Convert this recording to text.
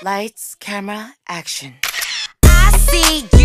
Lights, camera, action. I see